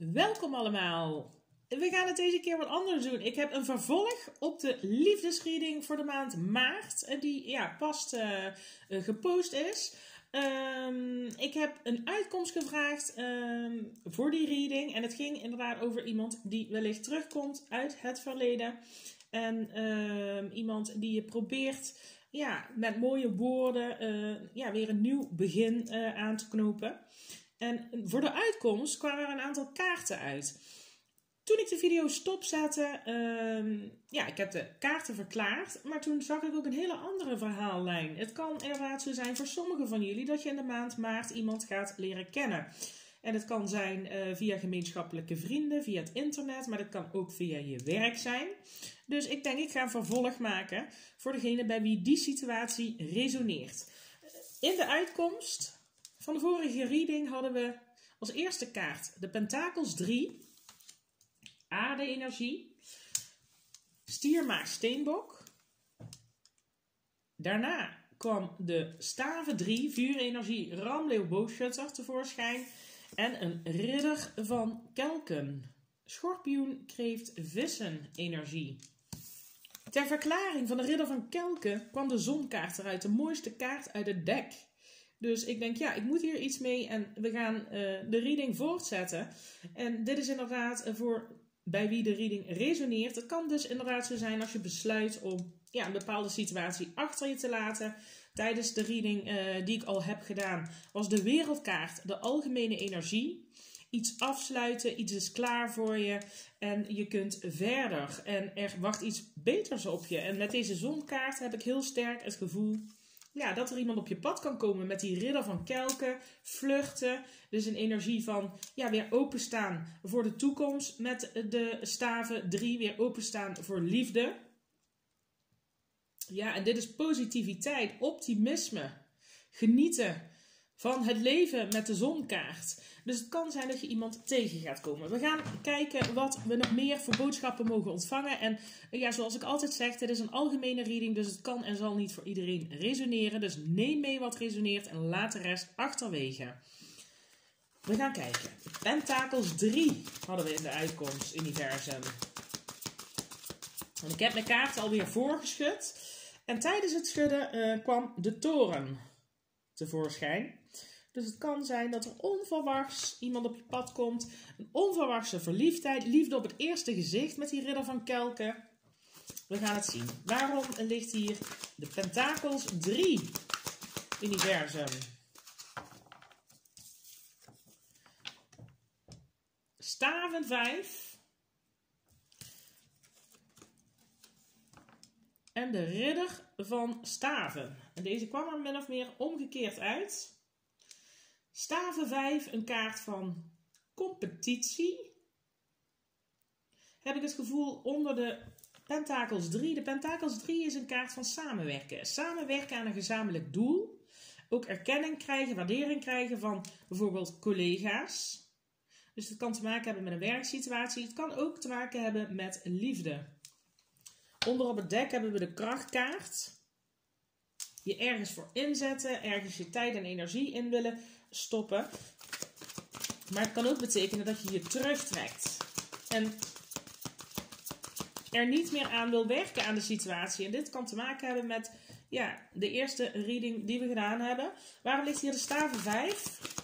Welkom allemaal. We gaan het deze keer wat anders doen. Ik heb een vervolg op de liefdesreading voor de maand maart. eh, Die ja, pas eh, eh, gepost is. Ehm, ik heb een uitkomst gevraagd ehm, voor die reading. En het ging inderdaad over iemand die wellicht terugkomt uit het verleden. En ehm, iemand die je probeert ja, met mooie woorden ja, weer een nieuw begin aan te knopen. En voor de uitkomst kwamen er een aantal kaarten uit. Toen ik de video stopzette, ehm ja, ik heb de kaarten verklaard, maar toen zag ik ook een hele andere verhaallijn. Het kan inderdaad zo zijn voor sommigen van jullie dat je in de maand maart iemand gaat leren kennen. En het kan zijn eh, via gemeenschappelijke vrienden, via het internet, maar dat kan ook via je werk zijn. Dus ik denk, ik ga een vervolg maken voor degene bij wie die situatie resoneert. In de uitkomst van de vorige reading hadden we als eerste kaart de Pentakels 3, aarde-energie, stiermaak steenbok. Daarna kwam de staven 3, vuurenergie, ramleeuw boogschutter tevoorschijn. En een ridder van kelken, schorpioen, kreeft, vissen, energie. Ter verklaring van de ridder van kelken kwam de zonkaart eruit, de mooiste kaart uit het dek. Dus ik denk, ja, ik moet hier iets mee en we gaan uh, de reading voortzetten. En dit is inderdaad voor bij wie de reading resoneert. Het kan dus inderdaad zo zijn als je besluit om ja, een bepaalde situatie achter je te laten. Tijdens de reading uh, die ik al heb gedaan, was de wereldkaart de algemene energie. Iets afsluiten, iets is klaar voor je en je kunt verder. En er wacht iets beters op je. En met deze zonkaart heb ik heel sterk het gevoel ja, dat er iemand op je pad kan komen met die ridder van kelken, vluchten. Dus een energie van ja, weer openstaan voor de toekomst. Met de staven 3 weer openstaan voor liefde. Ja, en dit is positiviteit, optimisme, genieten van het leven met de zonkaart. Dus het kan zijn dat je iemand tegen gaat komen. We gaan kijken wat we nog meer voor boodschappen mogen ontvangen. En ja, zoals ik altijd zeg, dit is een algemene reading, dus het kan en zal niet voor iedereen resoneren. Dus neem mee wat resoneert en laat de rest achterwege. We gaan kijken. Pentakels 3 hadden we in de uitkomst, universum. En ik heb mijn kaarten alweer voorgeschud. En tijdens het schudden uh, kwam de toren tevoorschijn. Dus het kan zijn dat er onverwachts iemand op je pad komt. Een onverwachte verliefdheid. Liefde op het eerste gezicht met die ridder van Kelken. We gaan het zien. Waarom ligt hier de Pentakels 3 universum? Staven 5. En de ridder van staven. En deze kwam er min of meer omgekeerd uit. Staven 5, een kaart van competitie. Heb ik het gevoel onder de Pentakels 3. De Pentakels 3 is een kaart van samenwerken. Samenwerken aan een gezamenlijk doel. Ook erkenning krijgen, waardering krijgen van bijvoorbeeld collega's. Dus het kan te maken hebben met een werksituatie. Het kan ook te maken hebben met liefde. Onder op het dek hebben we de krachtkaart. Je ergens voor inzetten, ergens je tijd en energie in willen stoppen. Maar het kan ook betekenen dat je je terugtrekt. En er niet meer aan wil werken aan de situatie. En dit kan te maken hebben met ja, de eerste reading die we gedaan hebben. Waarom ligt hier de staven 5?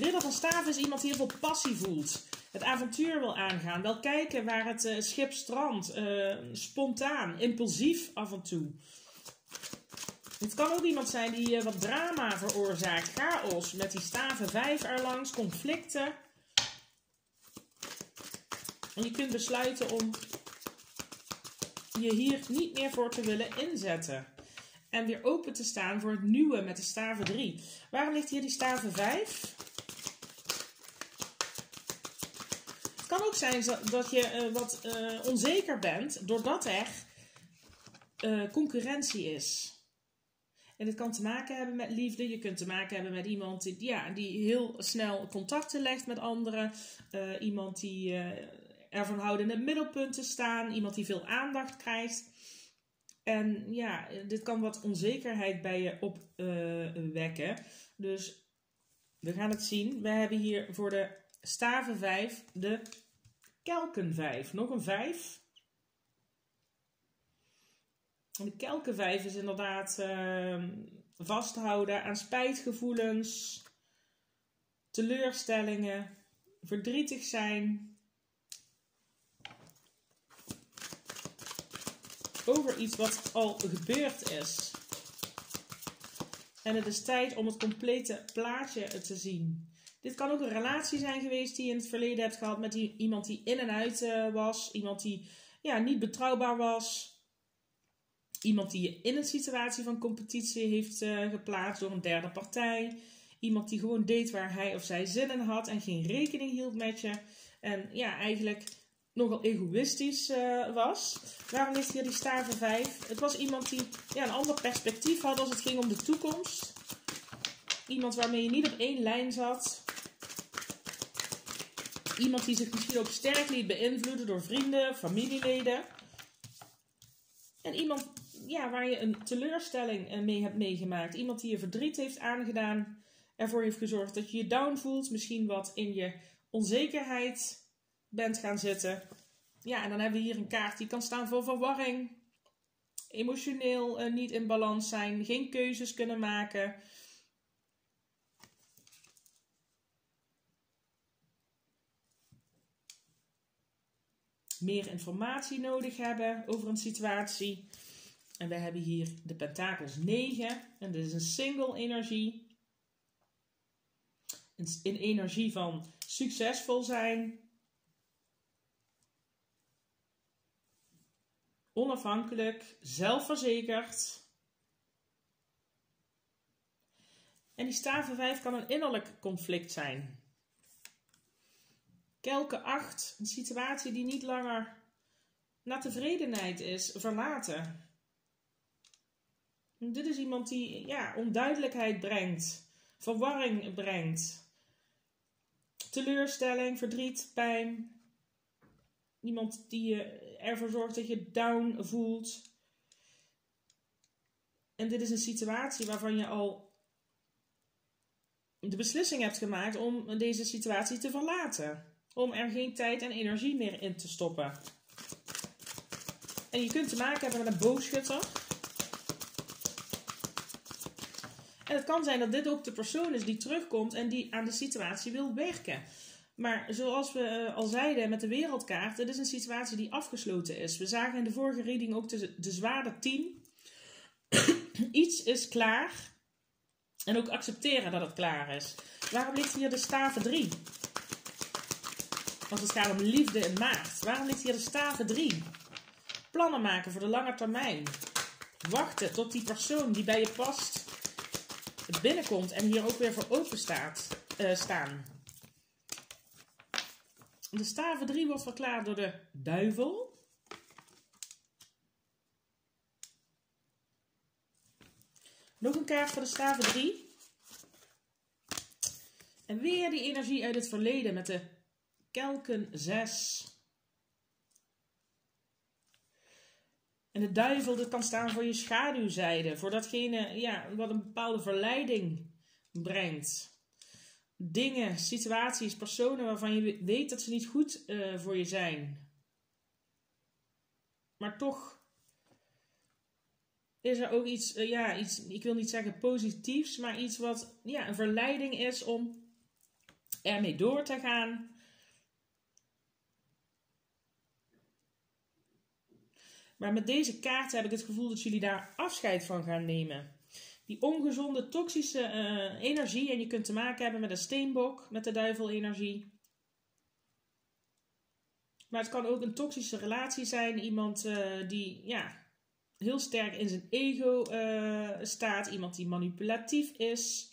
Ridder van staven is iemand die heel veel passie voelt. Het avontuur wil aangaan. Wel kijken waar het uh, schip strandt. Uh, spontaan, impulsief af en toe. Het kan ook iemand zijn die uh, wat drama veroorzaakt. Chaos met die staven 5 erlangs, conflicten. En je kunt besluiten om je hier niet meer voor te willen inzetten. En weer open te staan voor het nieuwe met de staven 3. Waarom ligt hier die staven 5? Het kan ook zijn dat je uh, wat uh, onzeker bent doordat er uh, concurrentie is. En dit kan te maken hebben met liefde. Je kunt te maken hebben met iemand die, ja, die heel snel contacten legt met anderen. iemand die ervan houdt in het middelpunt te staan. Iemand die veel aandacht krijgt. En ja, dit kan wat onzekerheid bij je opwekken. dus We gaan het zien. We hebben hier voor de staven 5 de kelken 5. Nog een 5. de kelken 5 is inderdaad uh, vasthouden aan spijtgevoelens, teleurstellingen, verdrietig zijn. Over iets wat al gebeurd is. En het is tijd om het complete plaatje te zien. Dit kan ook een relatie zijn geweest die je in het verleden hebt gehad met iemand die in en uit uh, was. Iemand die ja, niet betrouwbaar was. Iemand die je in een situatie van competitie heeft uh, geplaatst door een derde partij. Iemand die gewoon deed waar hij of zij zin in had en geen rekening hield met je. En ja, eigenlijk nogal egoïstisch uh, was. Waarom ligt hier die staven 5? Het was iemand die ja, een ander perspectief had als het ging om de toekomst. Iemand waarmee je niet op één lijn zat. Iemand die zich misschien ook sterk liet beïnvloeden door vrienden, familieleden. En iemand ja, waar je een teleurstelling eh, mee hebt meegemaakt. Iemand die je verdriet heeft aangedaan. Ervoor heeft gezorgd dat je je down voelt. Misschien wat in je onzekerheid bent gaan zitten. Ja, en dan hebben we hier een kaart die kan staan voor verwarring. Emotioneel uh, niet in balans zijn. Geen keuzes kunnen maken. Meer informatie nodig hebben over een situatie. En we hebben hier de pentakels 9. En dit is een single energie. Een energie van succesvol zijn. Onafhankelijk, zelfverzekerd. En die staven 5 kan een innerlijk conflict zijn. Kelke 8, een situatie die niet langer naar tevredenheid is, verlaten. Dit is iemand die ja, onduidelijkheid brengt, verwarring brengt, teleurstelling, verdriet, pijn. Iemand die ervoor zorgt dat je down voelt. En dit is een situatie waarvan je al de beslissing hebt gemaakt om deze situatie te verlaten. Om er geen tijd en energie meer in te stoppen. En je kunt te maken hebben met een boogschutter. En het kan zijn dat dit ook de persoon is die terugkomt en die aan de situatie wil werken. Maar zoals we eh, al zeiden met de wereldkaart, het is een situatie die afgesloten is. We zagen in de vorige reading ook de, de zware 10. Iets is klaar. En ook accepteren dat het klaar is. Waarom ligt hier de staven 3? Als het gaat om liefde in maart. Waarom ligt hier de staven 3? Plannen maken voor de lange termijn. Wachten tot die persoon die bij je past binnenkomt en hier ook weer voor open staat, uh, staan. De staven 3 wordt verklaard door de duivel. Nog een kaart voor de staven 3. En weer die energie uit het verleden met de kelken 6. En de duivel, dat kan staan voor je schaduwzijde. Voor datgene ja, wat een bepaalde verleiding brengt. Dingen, situaties, personen waarvan je weet dat ze niet goed uh, voor je zijn. Maar toch is er ook iets, uh, ja, iets, ik wil niet zeggen positiefs, maar iets wat ja, een verleiding is om ermee door te gaan. Maar met deze kaart heb ik het gevoel dat jullie daar afscheid van gaan nemen. Die ongezonde, toxische uh, energie. En je kunt te maken hebben met een steenbok, met de duivelenergie. Maar het kan ook een toxische relatie zijn. Iemand uh, die ja, heel sterk in zijn ego uh, staat. Iemand die manipulatief is.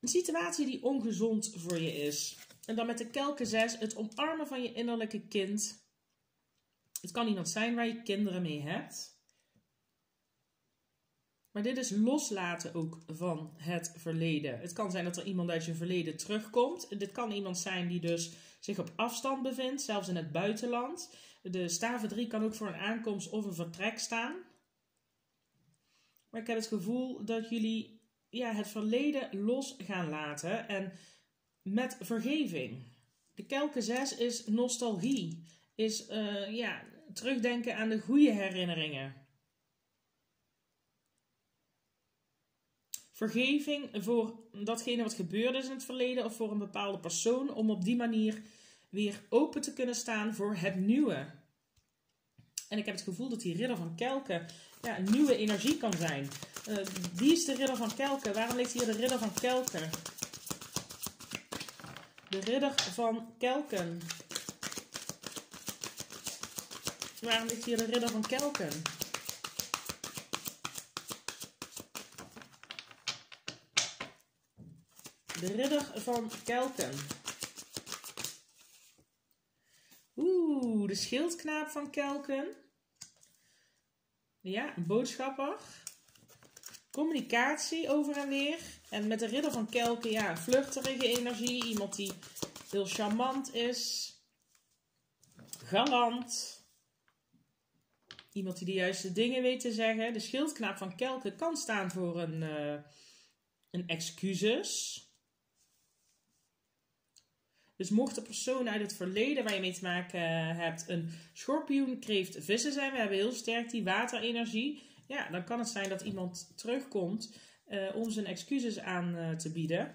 Een situatie die ongezond voor je is. En dan met de kelke 6 het omarmen van je innerlijke kind. Het kan iemand zijn waar je kinderen mee hebt. Maar dit is loslaten ook van het verleden. Het kan zijn dat er iemand uit je verleden terugkomt. Dit kan iemand zijn die dus zich op afstand bevindt, zelfs in het buitenland. De staven 3 kan ook voor een aankomst of een vertrek staan. Maar ik heb het gevoel dat jullie ja, het verleden los gaan laten en met vergeving. De kelke 6 is nostalgie, is uh, ja, terugdenken aan de goede herinneringen. Vergeving voor datgene wat gebeurd is in het verleden of voor een bepaalde persoon, om op die manier weer open te kunnen staan voor het nieuwe. En ik heb het gevoel dat die ridder van Kelken ja, een nieuwe energie kan zijn. Uh, wie is de ridder van Kelken? Waarom ligt hier de ridder van Kelken? De ridder van Kelken. Waarom ligt hier de ridder van Kelken? De ridder van Kelken. Oeh, de schildknaap van Kelken. Ja, boodschapper. Communicatie over en weer. En met de ridder van Kelken, ja, vluchterige energie. Iemand die heel charmant is. Galant. Iemand die de juiste dingen weet te zeggen. De schildknaap van Kelken kan staan voor een, uh, een excuses. Dus mocht de persoon uit het verleden waar je mee te maken eh, hebt een schorpioen, kreeft, vissen zijn, we hebben heel sterk die waterenergie. Ja, dan kan het zijn dat iemand terugkomt uh, om zijn excuses aan te bieden.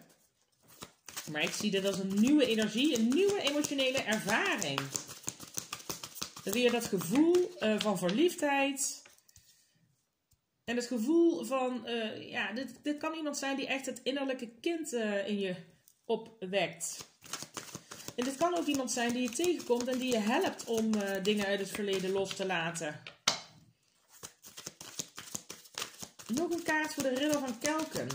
Maar ik zie dit als een nieuwe energie, een nieuwe emotionele ervaring. Weer dat gevoel uh, van verliefdheid. En het gevoel van, ja, dit, dit kan iemand zijn die echt het innerlijke kind in je opwekt. En dit kan ook iemand zijn die je tegenkomt en die je helpt om dingen uit het verleden los te laten. Nog een kaart voor de ridder van Kelken.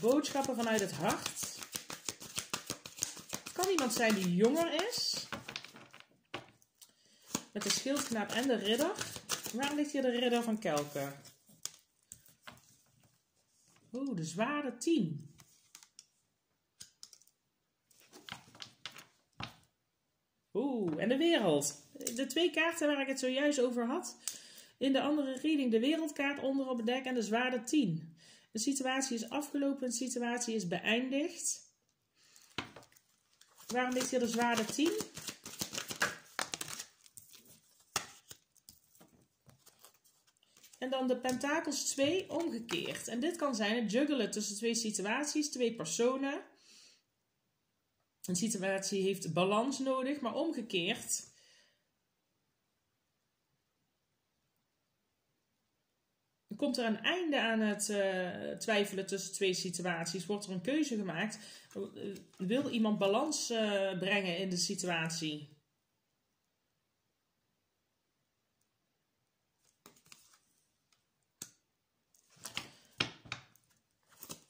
Boodschappen vanuit het hart. Kan iemand zijn die jonger is. Met de schildknaap en de ridder. Waar ligt hier de ridder van Kelken? Oeh, de zware 10. Oeh, en de wereld. De twee kaarten waar ik het zojuist over had. In de andere reading de wereldkaart onder op het dek en de zware 10. De situatie is afgelopen, de situatie is beëindigd. Waarom ligt hier de zware 10? En dan de pentakels 2 omgekeerd. En dit kan zijn het juggelen tussen twee situaties, twee personen. Een situatie heeft balans nodig, maar omgekeerd. Komt er een einde aan het uh, twijfelen tussen twee situaties? Wordt er een keuze gemaakt? Wil iemand balans uh, brengen in de situatie?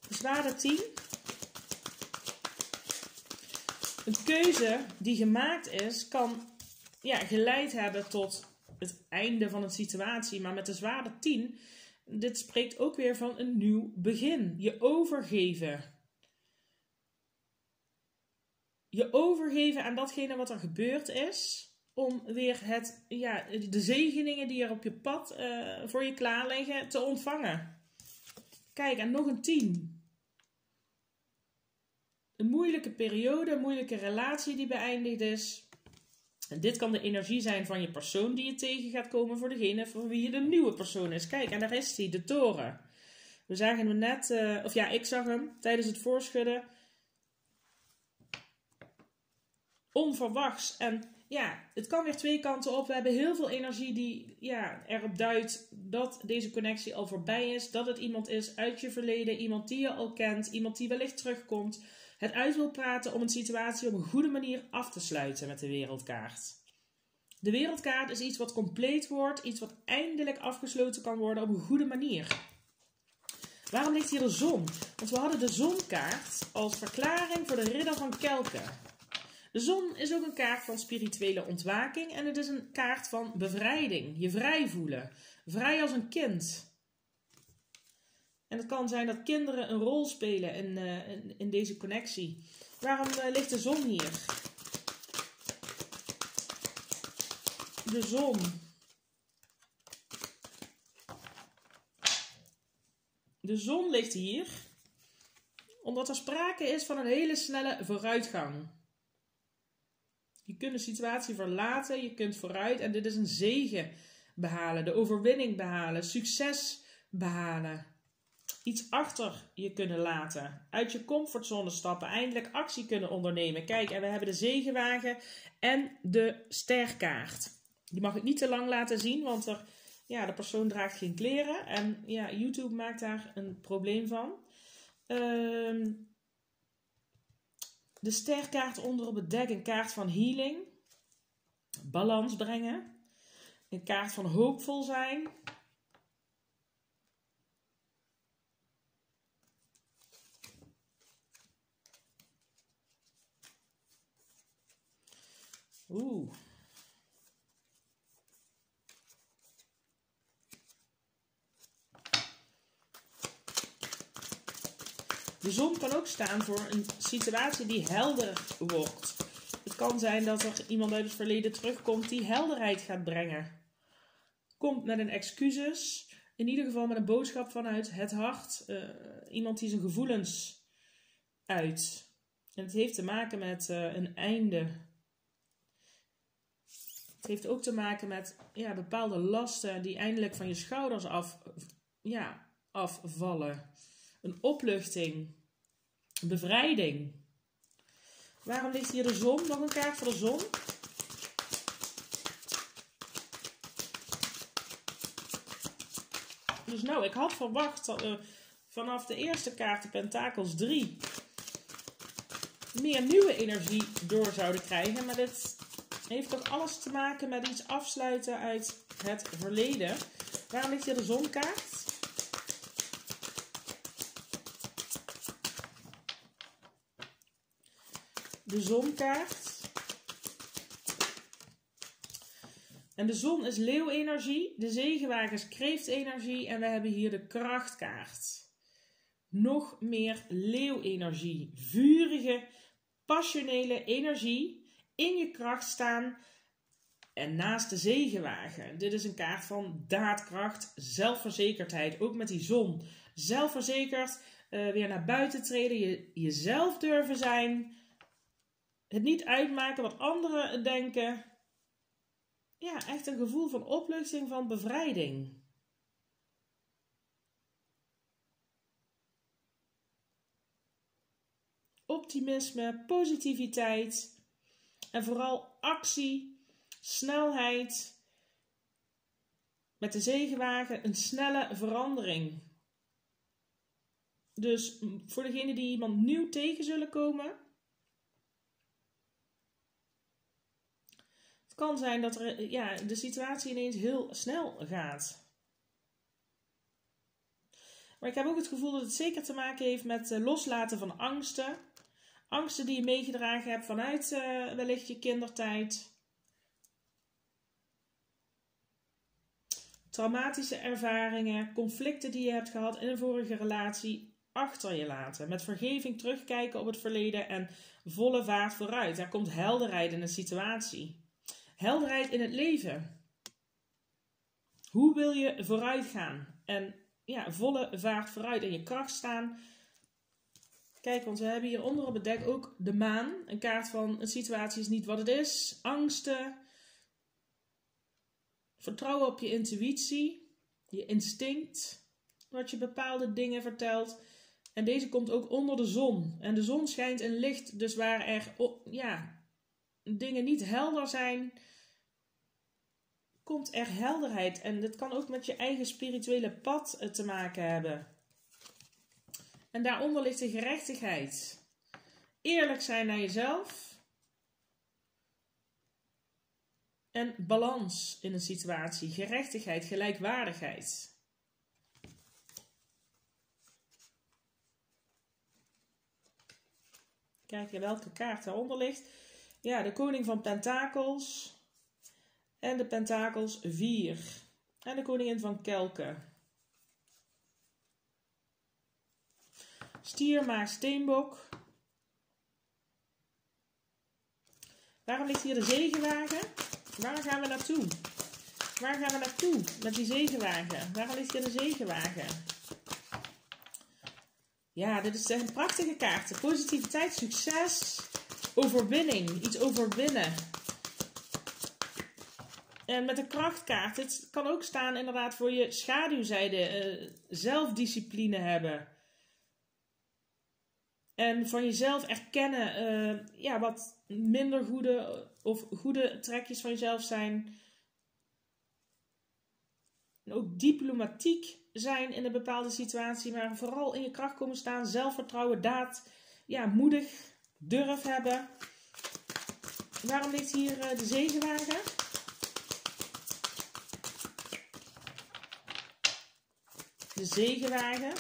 zware 10. Een keuze die gemaakt is, kan ja, geleid hebben tot het einde van een situatie. Maar met de zware 10, dit spreekt ook weer van een nieuw begin. Je overgeven. Je overgeven aan datgene wat er gebeurd is. Om weer het, ja, de zegeningen die er op je pad uh, voor je klaar liggen te ontvangen. Kijk, en nog een 10 een moeilijke periode, een moeilijke relatie die beëindigd is. Dit kan de energie zijn van je persoon die je tegen gaat komen voor degene voor wie je de nieuwe persoon is. Kijk, en daar is hij, de toren. We zagen hem net, uh, of ja, ik zag hem tijdens het voorschudden. Onverwachts. En ja, het kan weer twee kanten op. We hebben heel veel energie die ja, erop duidt dat deze connectie al voorbij is. Dat het iemand is uit je verleden, iemand die je al kent, iemand die wellicht terugkomt het uit wil praten om een situatie op een goede manier af te sluiten met de wereldkaart. De wereldkaart is iets wat compleet wordt, iets wat eindelijk afgesloten kan worden op een goede manier. Waarom ligt hier de zon? Want we hadden de zonkaart als verklaring voor de ridder van Kelken. De zon is ook een kaart van spirituele ontwaking en het is een kaart van bevrijding, je vrij voelen, vrij als een kind. En het kan zijn dat kinderen een rol spelen in, eh, in, deze connectie. Waarom eh, ligt de zon hier? De zon. De zon ligt hier omdat er sprake is van een hele snelle vooruitgang. Je kunt de situatie verlaten, je kunt vooruit en dit is een zegen behalen, de overwinning behalen, succes behalen. Iets achter je kunnen laten, uit je comfortzone stappen, eindelijk actie kunnen ondernemen. Kijk, en we hebben de zegenwagen en de sterkaart. Die mag ik niet te lang laten zien, want er, ja, de persoon draagt geen kleren en ja, YouTube maakt daar een probleem van. Ehm, de sterkaart onder op het dek, een kaart van healing, balans brengen. Een kaart van hoopvol zijn. Oeh. De zon kan ook staan voor een situatie die helder wordt. Het kan zijn dat er iemand uit het verleden terugkomt die helderheid gaat brengen. Komt met een excuses, in ieder geval met een boodschap vanuit het hart. Uh, iemand die zijn gevoelens uit. En het heeft te maken met uh, een einde. Het heeft ook te maken met ja, bepaalde lasten die eindelijk van je schouders af, ja, afvallen. Een opluchting. Bevrijding. Waarom ligt hier de zon? Nog een kaart voor de zon. Dus nou, ik had verwacht dat we vanaf de eerste kaart, de Pentakels 3, meer nieuwe energie door zouden krijgen. Maar dit heeft ook alles te maken met iets afsluiten uit het verleden. Waarom ligt hier de zonkaart? de zonkaart. En de zon is leeuwenergie, de zegenwagen is kreeftenergie en we hebben hier de krachtkaart. Nog meer leeuwenergie, vurige, passionele energie, in je kracht staan en naast de zegenwagen. Dit is een kaart van daadkracht, zelfverzekerdheid, ook met die zon. Zelfverzekerd, uh, weer naar buiten treden, je, jezelf durven zijn, het niet uitmaken wat anderen denken. Ja, echt een gevoel van opluchting, van bevrijding. Optimisme, positiviteit en vooral actie, snelheid. Met de zegenwagen een snelle verandering. Dus voor degenen die iemand nieuw tegen zullen komen, Het kan zijn dat er, ja, de situatie ineens heel snel gaat. Maar ik heb ook het gevoel dat het zeker te maken heeft met loslaten van angsten. Angsten die je meegedragen hebt vanuit uh, wellicht je kindertijd. Traumatische ervaringen, conflicten die je hebt gehad in een vorige relatie achter je laten. Met vergeving terugkijken op het verleden en volle vaart vooruit. Daar komt helderheid in de situatie. Helderheid in het leven. Hoe wil je vooruit gaan? En ja, volle vaart vooruit in je kracht staan. Kijk, want we hebben hier onder op het dek ook de maan. Een kaart van een situatie is niet wat het is. Angsten. Vertrouwen op je intuïtie. Je instinct. Wat je bepaalde dingen vertelt. En deze komt ook onder de zon. En de zon schijnt in licht. Dus waar er ja, dingen niet helder zijn, komt er helderheid. En dat kan ook met je eigen spirituele pad eh, te maken hebben. En daaronder ligt de gerechtigheid. Eerlijk zijn naar jezelf. En balans in een situatie. Gerechtigheid, gelijkwaardigheid. Kijken welke kaart daaronder ligt. Ja, de koning van pentakels. En de pentakels 4. En de koningin van kelken. Stier, maag, steenbok. Waarom ligt hier de zegenwagen? Waar gaan we naartoe? Waar gaan we naartoe met die zegenwagen? Waarom ligt hier de zegenwagen? Ja, dit zijn prachtige kaarten. Positiviteit, succes, overwinning, iets overwinnen. En met de krachtkaart, het kan ook staan inderdaad voor je schaduwzijde, uh, zelfdiscipline hebben. En van jezelf erkennen uh, ja, wat minder goede of goede trekjes van jezelf zijn. En ook diplomatiek zijn in een bepaalde situatie, maar vooral in je kracht komen staan, zelfvertrouwen, daad, ja, moedig, durf hebben. Waarom ligt hier uh, de zegenwagen? De zegenwagen.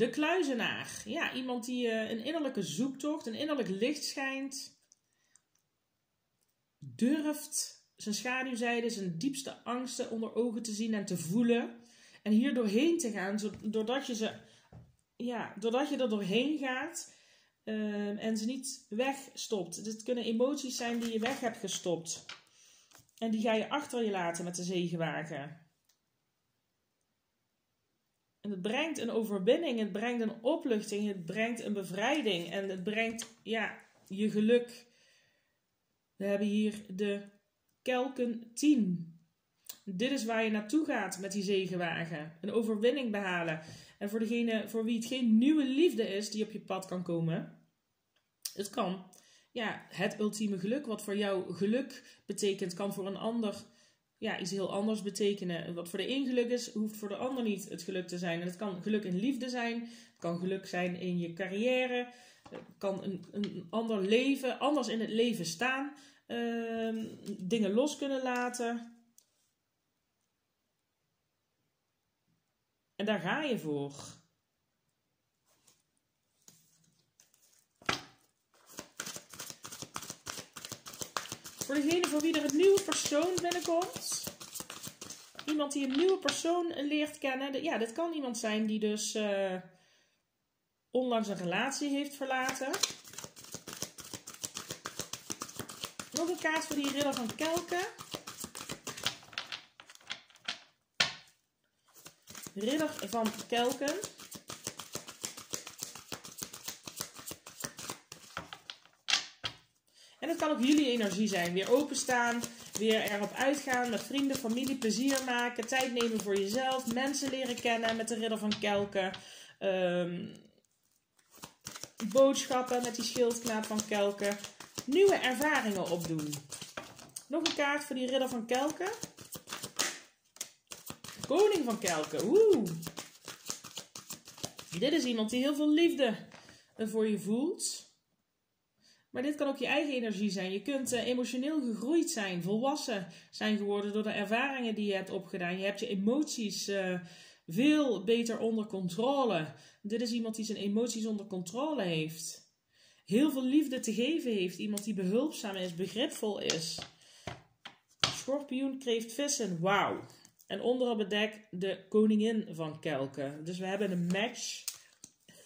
De kluizenaar. Ja, iemand die uh, een innerlijke zoektocht, een innerlijk licht schijnt. Durft zijn schaduwzijde, zijn diepste angsten onder ogen te zien en te voelen. En hier doorheen te gaan, doordat je, ze, ja, doordat je er doorheen gaat uh, en ze niet wegstopt. Dit kunnen emoties zijn die je weg hebt gestopt. En die ga je achter je laten met de zegenwagen. Het brengt een overwinning, het brengt een opluchting, het brengt een bevrijding en het brengt ja, je geluk. We hebben hier de kelken 10. Dit is waar je naartoe gaat met die zegenwagen. Een overwinning behalen. En voor degene voor wie het geen nieuwe liefde is die op je pad kan komen. Het kan. Ja, het ultieme geluk. Wat voor jou geluk betekent, kan voor een ander ja, iets heel anders betekenen. Wat voor de een geluk is, hoeft voor de ander niet het geluk te zijn. En het kan geluk in liefde zijn. Het kan geluk zijn in je carrière. Het kan een, een ander leven, anders in het leven staan. Ehm, dingen los kunnen laten. En daar ga je voor. Voor degene voor wie er een nieuwe persoon binnenkomt. Iemand die een nieuwe persoon leert kennen. Ja, dit kan iemand zijn die dus uh, onlangs een relatie heeft verlaten. Nog een kaart voor die ridder van Kelken. Ridder van Kelken. Het kan ook jullie energie zijn. Weer openstaan, weer erop uitgaan met vrienden, familie, plezier maken, tijd nemen voor jezelf, mensen leren kennen met de ridder van Kelken. Um, boodschappen met die schildknaap van Kelken nieuwe ervaringen opdoen. Nog een kaart voor die ridder van Kelken. Koning van Kelken. Oeh. Dit is iemand die heel veel liefde voor je voelt. Maar dit kan ook je eigen energie zijn. Je kunt uh, emotioneel gegroeid zijn, volwassen zijn geworden door de ervaringen die je hebt opgedaan. Je hebt je emoties uh, veel beter onder controle. Dit is iemand die zijn emoties onder controle heeft heel veel liefde te geven heeft. Iemand die behulpzaam is, begripvol is. Schorpioen, kreeft, vissen. Wauw. En onder op het dek de koningin van kelken. Dus we hebben een match.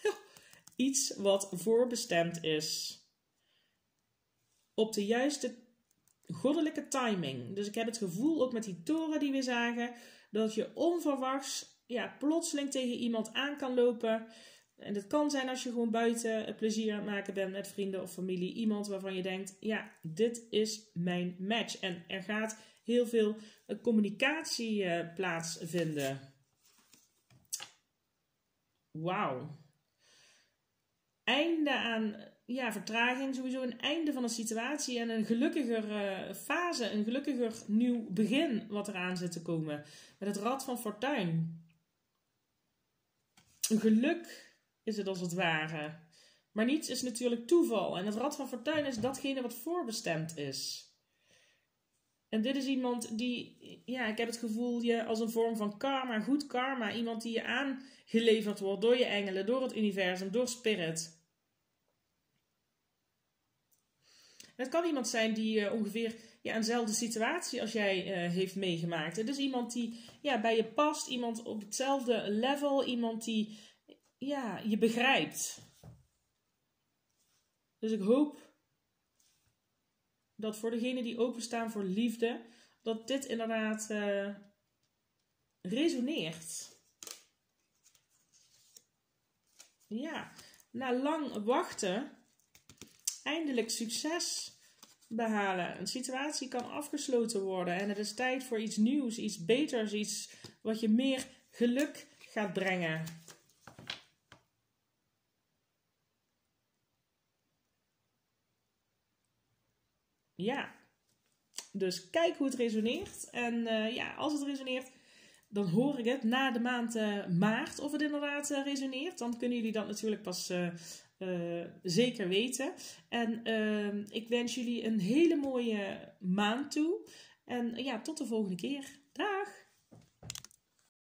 Iets wat voorbestemd is. Op de juiste goddelijke timing. Dus ik heb het gevoel, ook met die toren die we zagen, dat je onverwachts, ja, plotseling tegen iemand aan kan lopen en het kan zijn als je gewoon buiten plezier aan het maken bent met vrienden of familie. Iemand waarvan je denkt, ja, dit is mijn match. En er gaat heel veel eh, communicatie uh, plaatsvinden. Wauw. Einde aan ja, vertraging, sowieso een einde van een situatie en een gelukkiger uh, fase, een gelukkiger nieuw begin wat eraan zit te komen. Met het rad van fortuin. Geluk is het als het ware. Maar niets is natuurlijk toeval. En het Rad van Fortuin is datgene wat voorbestemd is. En dit is iemand die, ja, ik heb het gevoel, je als een vorm van karma, goed karma, iemand die je aangeleverd wordt door je engelen, door het universum, door spirit. Het kan iemand zijn die uh, ongeveer ja, eenzelfde situatie als jij uh, heeft meegemaakt. Het is iemand die ja, bij je past, iemand op hetzelfde level, iemand die ja, je begrijpt. Dus ik hoop dat voor degenen die openstaan voor liefde, dat dit inderdaad uh, resoneert. ja, na lang wachten eindelijk succes behalen. Een situatie kan afgesloten worden en het is tijd voor iets nieuws, iets beters, iets wat je meer geluk gaat brengen. Ja, dus kijk hoe het resoneert. En uh, ja, als het resoneert, dan hoor ik het na de maand uh, maart of het inderdaad uh, resoneert. Dan kunnen jullie dat natuurlijk pas zeker weten. En ehm, ik wens jullie een hele mooie maand toe. En ja, tot de volgende keer. Dag!